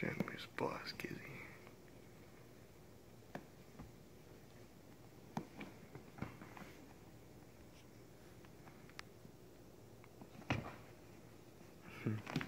Here's Boss Gizzy. Hmm.